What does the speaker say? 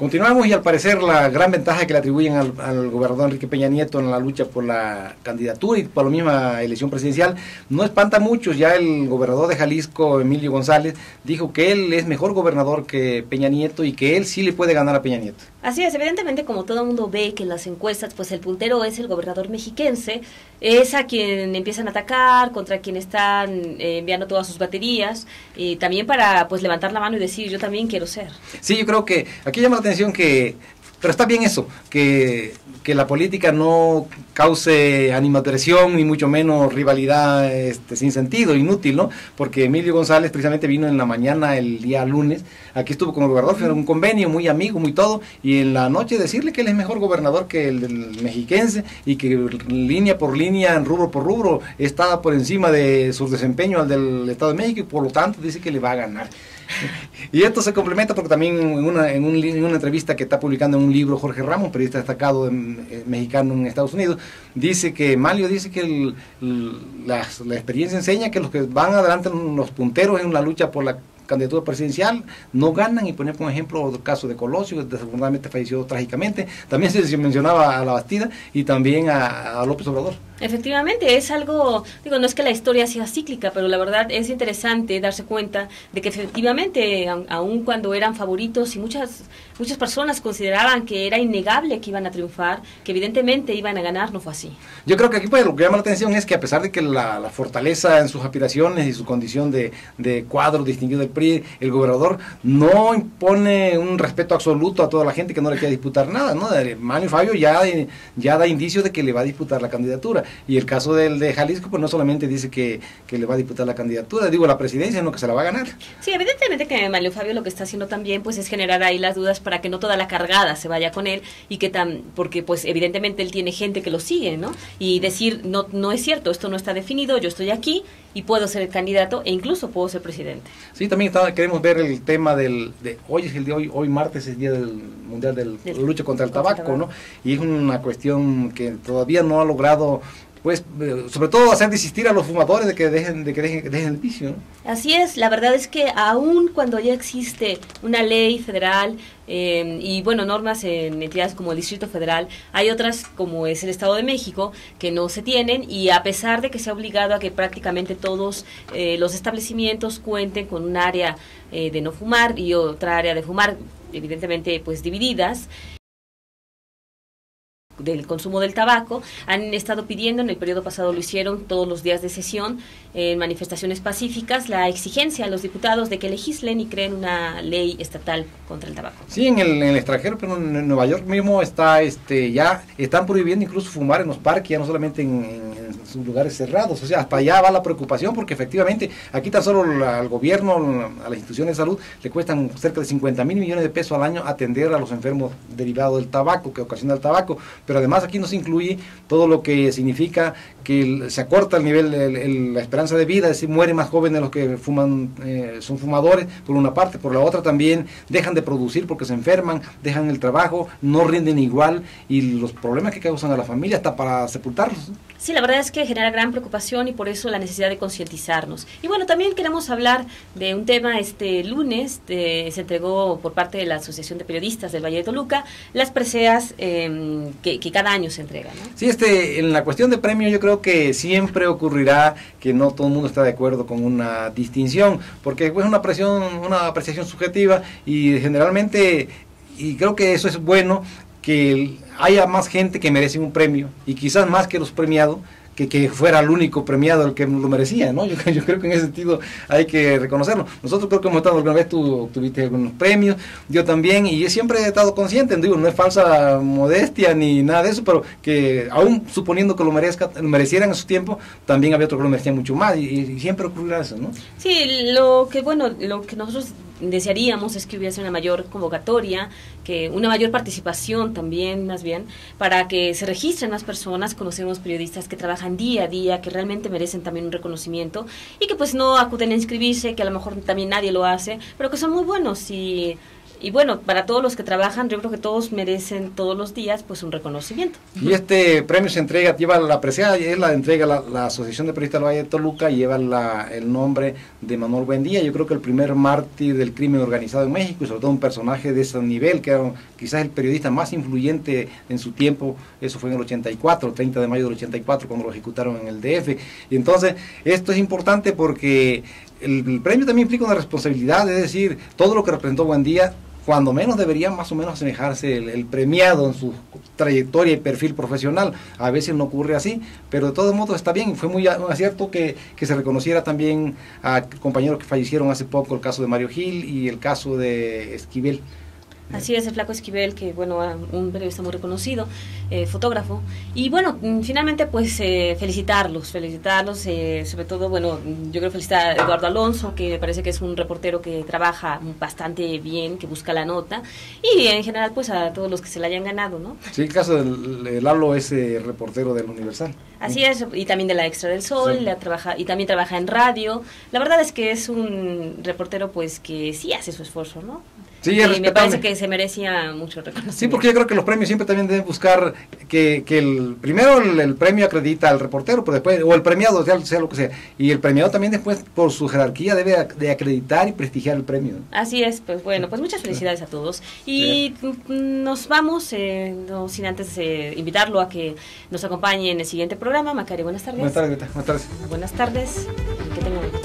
Continuamos y al parecer la gran ventaja que le atribuyen al, gobernador Enrique Peña Nieto en la lucha por la candidatura y por la misma elección presidencial no espanta a muchos. Ya el gobernador de Jalisco, Emilio González, dijo que él es mejor gobernador que Peña Nieto y que él sí le puede ganar a Peña Nieto. Así es, evidentemente como todo el mundo ve que en las encuestas pues el puntero es el gobernador mexiquense, es a quien empiezan a atacar, contra quien están eh, enviando todas sus baterías y también para pues levantar la mano y decir yo también quiero ser. Sí, yo creo que aquí llama la atención que pero está bien eso, que, la política no cause animadversión ni mucho menos rivalidad este, sin sentido, inútil, ¿no? Porque Emilio González precisamente vino en la mañana el día lunes, aquí estuvo con el gobernador, fue un convenio muy amigo, muy todo, y en la noche decirle que él es mejor gobernador que el del mexiquense y que línea por línea, rubro por rubro, está por encima de su desempeño al del Estado de México y por lo tanto dice que le va a ganar. y esto se complementa porque también en una, en, una entrevista que está publicando en un libro Jorge Ramos, periodista destacado eh, mexicano en Estados Unidos, dice que Malio dice que la, la experiencia enseña que los que van adelante los punteros en la lucha por la candidatura presidencial, no ganan, y poner como ejemplo el caso de Colosio, que desafortunadamente falleció trágicamente, también se mencionaba a la Bastida y también a, López Obrador. Efectivamente, es algo, digo, no es que la historia sea cíclica, pero la verdad es interesante darse cuenta de que efectivamente, aun cuando eran favoritos y muchas, muchas personas consideraban que era innegable que iban a triunfar, que evidentemente iban a ganar, no fue así. Yo creo que aquí pues, lo que llama la atención es que a pesar de que la, fortaleza en sus aspiraciones y su condición de, de cuadro distinguido del el gobernador no impone un respeto absoluto a toda la gente que no le quiere disputar nada, ¿no? Manuel Fabio ya, ya da indicios de que le va a disputar la candidatura. Y el caso del de Jalisco, pues no solamente dice que, le va a disputar la candidatura, digo la presidencia, sino que se la va a ganar. Sí, evidentemente que Manuel Fabio lo que está haciendo también, pues es generar ahí las dudas para que no toda la cargada se vaya con él y que tan, porque pues evidentemente él tiene gente que lo sigue, ¿no? Y decir, no, no es cierto, esto no está definido, yo estoy aquí y puedo ser el candidato e incluso puedo ser presidente. Sí, también queremos ver el tema del, de hoy es el día hoy, hoy martes es el día del mundial de la lucha contra el tabaco, ¿no? Y es una cuestión que todavía no ha logrado pues eh, sobre todo hacer desistir a los fumadores de que dejen de que dejen, el vicio. Así es, la verdad es que aún cuando ya existe una ley federal eh, y bueno normas en entidades como el Distrito Federal, hay otras como es el Estado de México que no se tienen y a pesar de que se ha obligado a que prácticamente todos eh, los establecimientos cuenten con un área de no fumar y otra área de fumar, evidentemente pues divididas del consumo del tabaco, han estado pidiendo, en el periodo pasado lo hicieron todos los días de sesión, en manifestaciones pacíficas, la exigencia a los diputados de que legislen y creen una ley estatal contra el tabaco. Sí, en el, extranjero, pero en Nueva York mismo está, este, ya están prohibiendo incluso fumar en los parques, ya no solamente en, sus lugares cerrados, o sea, hasta allá va la preocupación porque efectivamente aquí tan solo al gobierno, a las instituciones de salud, le cuestan cerca de 50 mil millones de pesos al año atender a los enfermos derivados del tabaco, que ocasiona el tabaco, pero además aquí no se incluye todo lo que significa que se acorta el nivel, la esperanza de vida, es decir, mueren más jóvenes los que fuman, eh, son fumadores, por una parte, por la otra también dejan de producir porque se enferman, dejan el trabajo, no rinden igual y los problemas que causan a la familia hasta para sepultarlos. Sí, la verdad es que genera gran preocupación y por eso la necesidad de concientizarnos. Y bueno, también queremos hablar de un tema este lunes, se entregó por parte de la Asociación de Periodistas del Valle de Toluca las preseas em, que, cada año se entregan. Sí, este, en la cuestión de premio yo creo que siempre ocurrirá que no todo el mundo está de acuerdo con una distinción, porque es una, presión, una apreciación subjetiva y generalmente y creo que eso es bueno que haya más gente que merece un premio y quizás más que los premiados que, que, fuera el único premiado el que lo merecía, ¿no? Yo, yo, creo que en ese sentido hay que reconocerlo. Nosotros creo que hemos estado alguna vez, tú tuviste algunos premios, yo también, y yo siempre he estado consciente, digo, no es falsa modestia ni nada de eso, pero que aún suponiendo que lo, merezca, lo merecieran en su tiempo, también había otros que lo merecían mucho más, y, y siempre ocurrirá eso, ¿no? Sí, lo que, bueno, lo que nosotros desearíamos es que hubiese una mayor convocatoria, que una mayor participación también, más bien, para que se registren más personas. Conocemos periodistas que trabajan día a día, que realmente merecen también un reconocimiento y que pues no acuden a inscribirse, que a lo mejor también nadie lo hace, pero que son muy buenos y y bueno, para todos los que trabajan, yo creo que todos merecen todos los días pues un reconocimiento. Y este premio se entrega, lleva la presea, es la entrega la, Asociación de Periodistas del Valle de Toluca, lleva la, el nombre de Manuel Buendía, yo creo que el primer mártir del crimen organizado en México, y sobre todo un personaje de ese nivel, que era quizás el periodista más influyente en su tiempo, eso fue en el 84, 30 de mayo del 84, cuando lo ejecutaron en el DF. Y entonces, esto es importante porque el, premio también implica una responsabilidad, es decir, todo lo que representó Buendía cuando menos debería más o menos asemejarse el, premiado en su trayectoria y perfil profesional. A veces no ocurre así, pero de todos modos está bien. Fue muy acierto que, que se reconociera también a compañeros que fallecieron hace poco, el caso de Mario Gil y el caso de Esquivel. Así es, el Flaco Esquivel, que bueno, un periodista muy reconocido, eh, fotógrafo. Y bueno, mm, finalmente pues eh, felicitarlos, felicitarlos, eh, sobre todo, bueno, yo quiero felicitar a Eduardo Alonso, que me parece que es un reportero que trabaja bastante bien, que busca la nota, y en general pues a todos los que se la hayan ganado, ¿no? Sí, el caso del Lalo es reportero del Universal. Así es, y también de la Extra del Sol, trabaja, y también trabaja en radio. La verdad es que es un reportero pues que sí hace su esfuerzo, ¿no? Sí, y me parece que se merecía mucho reconocimiento. Sí, porque yo creo que los premios siempre también deben buscar que, que el primero el, premio acredita al reportero, pero después, o el premiado, sea, sea, lo que sea, y el premiado también después, por su jerarquía, debe de acreditar y prestigiar el premio. Así es, pues bueno, pues muchas felicidades a todos. Y nos vamos, eh, no, sin antes eh, invitarlo a que nos acompañe en el siguiente programa. Macari, buenas tardes. Buenas tardes, Buenas tardes. Buenas tardes. Que tengan